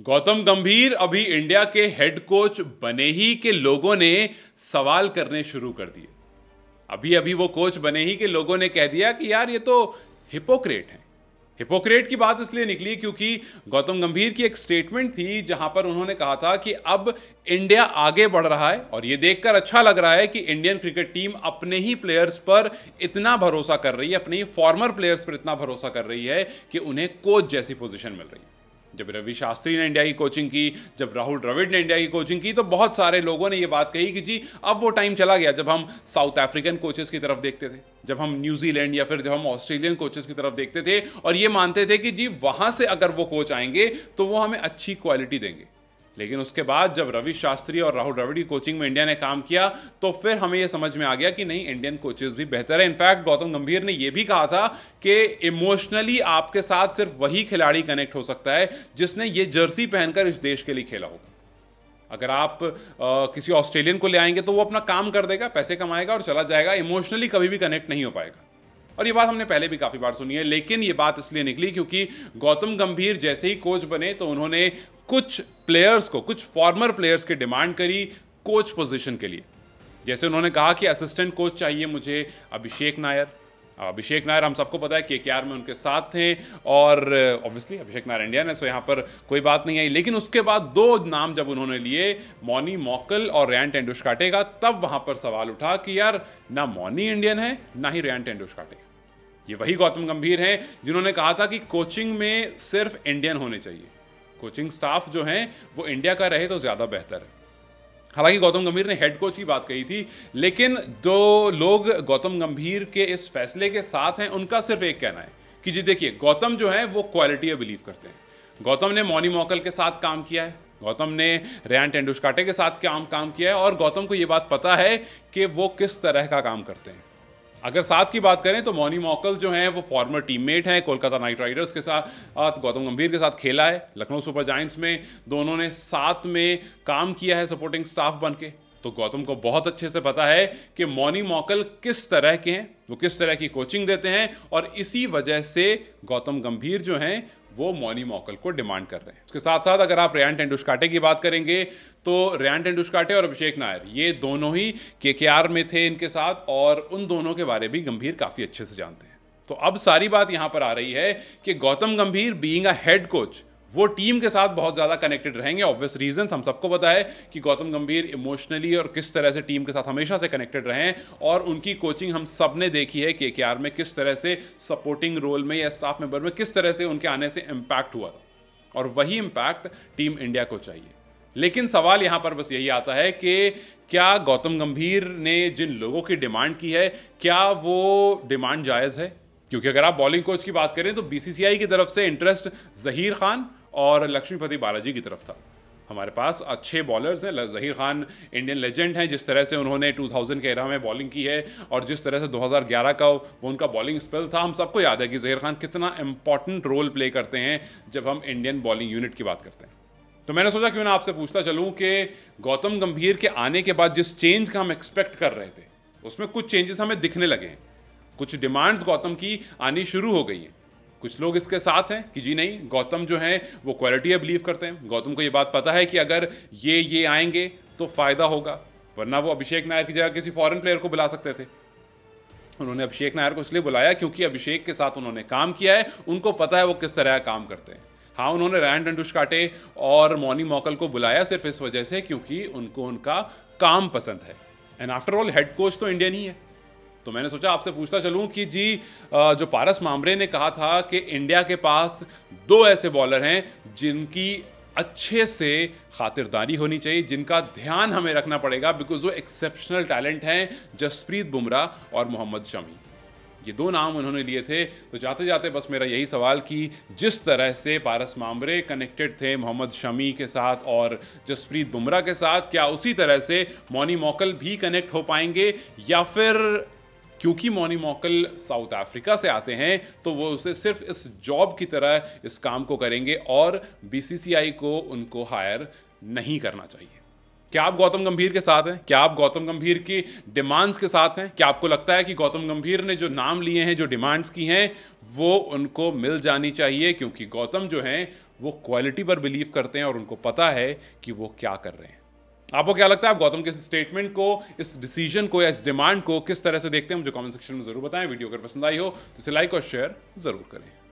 गौतम गंभीर अभी इंडिया के हेड कोच बने ही के लोगों ने सवाल करने शुरू कर दिए। अभी अभी वो कोच बने ही के लोगों ने कह दिया कि यार ये तो हिपोक्रेट है। हिपोक्रेट की बात इसलिए निकली क्योंकि गौतम गंभीर की एक स्टेटमेंट थी जहाँ पर उन्होंने कहा था कि अब इंडिया आगे बढ़ रहा है और ये देखकर अच्छा लग रहा है कि इंडियन क्रिकेट टीम अपने ही प्लेयर्स पर इतना भरोसा कर रही है, अपने ही फॉर्मर प्लेयर्स पर इतना भरोसा कर रही है कि उन्हें कोच जैसी पोजीशन मिल रही है। जब रवि शास्त्री ने इंडिया की कोचिंग की, जब राहुल द्रविड़ ने इंडिया की कोचिंग की तो बहुत सारे लोगों ने ये बात कही कि जी, अब वो टाइम चला गया, जब हम साउथ अफ्रीकन कोचेस की तरफ़ देखते थे, जब हम न्यूजीलैंड या फिर जब हम ऑस्ट्रेलियन कोचेस की तरफ़ देखते थे, और ये मानते थे कि जी, वहाँ से अगर वो कोच आएँगे तो वो हमें अच्छी क्वालिटी देंगे। लेकिन उसके बाद जब रवि शास्त्री और राहुल द्रविड़ की कोचिंग में इंडिया ने काम किया तो फिर हमें यह समझ में आ गया कि नहीं इंडियन कोचेस भी बेहतर है। इनफैक्ट गौतम गंभीर ने यह भी कहा था कि इमोशनली आपके साथ सिर्फ़ वही खिलाड़ी कनेक्ट हो सकता है जिसने ये जर्सी पहनकर इस देश के लिए खेला होगा अगर आप आ, किसी ऑस्ट्रेलियन को ले आएँगे तो वो अपना काम कर देगा पैसे कमाएगा और चला जाएगा। इमोशनली कभी भी कनेक्ट नहीं हो पाएगा। और ये बात हमने पहले भी काफ़ी बार सुनी है लेकिन ये बात इसलिए निकली क्योंकि गौतम गंभीर जैसे ही कोच बने तो उन्होंने कुछ प्लेयर्स को, कुछ फॉर्मर प्लेयर्स की डिमांड करी कोच पोजीशन के लिए। जैसे उन्होंने कहा कि असिस्टेंट कोच चाहिए मुझे अभिषेक नायर। अभिषेक नायर, हम सबको पता है के के में उनके साथ थे और ऑब्वियसली अभिषेक नायर इंडियन है सो यहाँ पर कोई बात नहीं आई। लेकिन उसके बाद दो नाम जब उन्होंने लिए, मौनी मॉकल और रैन टेंडुस्काटे का, तब वहाँ पर सवाल उठा कि यार, ना मौनी इंडियन है, ना ही रैन टेंडुस्काटे ये वही गौतम गंभीर हैं जिन्होंने कहा था कि कोचिंग में सिर्फ़ इंडियन होने चाहिए। कोचिंग स्टाफ जो हैं, वो इंडिया का रहे तो ज़्यादा बेहतर है। हालाँकि गौतम गंभीर ने हेड कोच की बात कही थी, लेकिन जो लोग गौतम गंभीर के इस फैसले के साथ हैं, उनका सिर्फ़ एक कहना है कि जी देखिए, गौतम जो है, वो क्वालिटी बिलीव करते हैं। गौतम ने मौनी मौकल के साथ काम किया है, गौतम ने रेन टेंडुस्काटे के साथ काम काम किया है, और गौतम को ये बात पता है कि वो किस तरह का काम करते हैं। अगर साथ की बात करें तो मौनी मॉकल जो हैं, वो फॉर्मर टीममेट हैं, कोलकाता नाइट राइडर्स के साथ गौतम गंभीर के साथ खेला है, लखनऊ सुपर जाइंट्स में। दोनों ने साथ में काम किया है सपोर्टिंग स्टाफ बन के तो गौतम को बहुत अच्छे से पता है कि मौनी मॉकल किस तरह के हैं, वो किस तरह की कोचिंग देते हैं और इसी वजह से गौतम गंभीर जो हैं, वो मौनी मॉकल को डिमांड कर रहे हैं। उसके साथ साथ अगर आप रेन टेंडुस्काटे की बात करेंगे तो रेन टेंडुस्काटे और अभिषेक नायर, ये दोनों ही के में थे इनके साथ और उन दोनों के बारे भी गंभीर काफ़ी अच्छे से जानते हैं। तो अब सारी बात यहाँ पर आ रही है कि Gautam Gambhir being a head coach वो टीम के साथ बहुत ज़्यादा कनेक्टेड रहेंगे। ऑब्वियस रीजन हम सबको पता है कि गौतम गंभीर इमोशनली और किस तरह से टीम के साथ हमेशा से कनेक्टेड रहे और उनकी कोचिंग हम सबने देखी है के में किस तरह से सपोर्टिंग रोल में या स्टाफ मेंबर में किस तरह से उनके आने से इम्पैक्ट हुआ था। और वही इम्पैक्ट टीम इंडिया को चाहिए। लेकिन सवाल यहाँ पर बस यही आता है कि क्या गौतम गंभीर ने जिन लोगों की डिमांड की है, क्या वो डिमांड जायज़ है? क्योंकि अगर आप बॉलिंग कोच की बात करें तो बीसीसीआई की तरफ़ से इंटरेस्ट जहीर खान और लक्ष्मीपति बालाजी की तरफ़ था। हमारे पास अच्छे बॉलर्स हैं जहीर खान इंडियन लेजेंड हैं, जिस तरह से उन्होंने 2000 के एरा में बॉलिंग की है और जिस तरह से 2011 का वो उनका बॉलिंग स्पेल था, हम सबको याद है कि जहीर खान कितना इंपॉर्टेंट रोल प्ले करते हैं जब हम इंडियन बॉलिंग यूनिट की बात करते हैं। तो मैंने सोचा क्यों ना आपसे पूछता चलूँ कि गौतम गंभीर के आने के बाद जिस चेंज का हम एक्सपेक्ट कर रहे थे, उसमें कुछ चेंजेस हमें दिखने लगे हैं। कुछ डिमांड्स गौतम की आनी शुरू हो गई हैं। कुछ लोग इसके साथ हैं कि जी नहीं, गौतम जो हैं, वो क्वालिटी है बिलीव करते हैं। गौतम को ये बात पता है कि अगर ये ये आएँगे तो फ़ायदा होगा, वरना वो अभिषेक नायर की जगह किसी फॉरेन प्लेयर को बुला सकते थे। उन्होंने अभिषेक नायर को इसलिए बुलाया क्योंकि अभिषेक के साथ उन्होंने काम किया है, उनको पता है वो किस तरह काम करते हैं। हाँ उन्होंने रैन टंडुश काटे और मौनी मॉकल को बुलाया सिर्फ़ इस वजह से क्योंकि उनको उनका काम पसंद है। And after all head coach तो इंडियन ही है। तो मैंने सोचा आपसे पूछता चलूँ कि जी जो पारस मामरे ने कहा था कि इंडिया के पास दो ऐसे बॉलर हैं जिनकी अच्छे से खातिरदारी होनी चाहिए, जिनका ध्यान हमें रखना पड़ेगा बिकॉज़ वो एक्सेप्शनल टैलेंट हैं जसप्रीत बुमराह और मोहम्मद शमी। ये दो नाम उन्होंने लिए थे। तो जाते जाते बस मेरा यही सवाल कि जिस तरह से पारस मामरे कनेक्टेड थे मोहम्मद शमी के साथ और जसप्रीत बुमराह के साथ, क्या उसी तरह से मौनी मोकल भी कनेक्ट हो पाएँगे या फिर क्योंकि मोनी मोकल साउथ अफ्रीका से आते हैं तो वो उसे सिर्फ़ इस जॉब की तरह इस काम को करेंगे और बीसीसीआई को उनको हायर नहीं करना चाहिए। क्या आप गौतम गंभीर के साथ हैं? क्या आप गौतम गंभीर की डिमांड्स के साथ हैं? क्या आपको लगता है कि गौतम गंभीर ने जो नाम लिए हैं, जो डिमांड्स की हैं, वो उनको मिल जानी चाहिए? क्योंकि गौतम जो हैं, वो क्वालिटी पर बिलीव करते हैं और उनको पता है कि वो क्या कर रहे हैं। आपको क्या लगता है, आप गौतम के इस स्टेटमेंट को, इस डिसीज़न को या इस डिमांड को किस तरह से देखते हैं? मुझे कमेंट सेक्शन में ज़रूर बताएँ। वीडियो अगर पसंद आई हो तो इसे लाइक और शेयर ज़रूर करें।